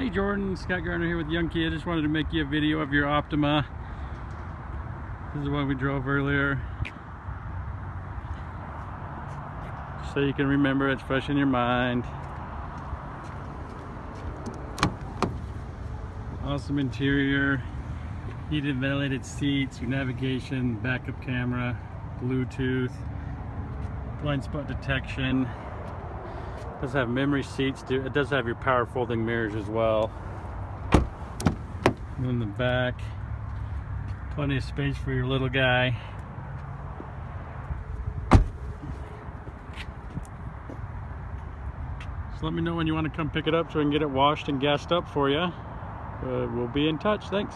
Hey Jordan, Scott Garner here with Young Kia. Just wanted to make you a video of your Optima. This is the one we drove earlier. So you can remember it's fresh in your mind. Awesome interior, heated ventilated seats, your navigation, backup camera, Bluetooth, blind spot detection, does have memory seats. It does have your power folding mirrors as well. And in the back, plenty of space for your little guy. So let me know when you want to come pick it up so I can get it washed and gassed up for you. Uh, we'll be in touch. Thanks.